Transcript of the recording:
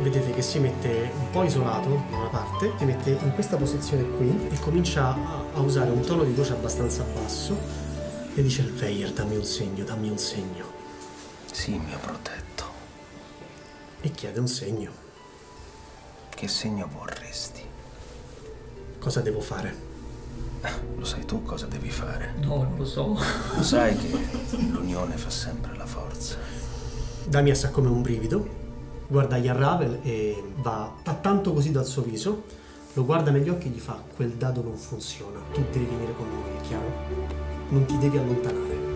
vedete che si mette un po' isolato da una parte, si mette in questa posizione qui e comincia a, a usare un tono di voce abbastanza basso e dice al Veyer dammi un segno, dammi un segno. Sì, mio protetto. E chiede un segno. Che segno vorresti? Cosa devo fare? Lo sai tu cosa devi fare? No, non lo so. Lo sai che l'unione fa sempre la forza. Damias ha come un brivido, guarda Yarravel e va, va tanto così dal suo viso, lo guarda negli occhi e gli fa quel dado non funziona, tu devi venire con noi, è chiaro? Non ti devi allontanare.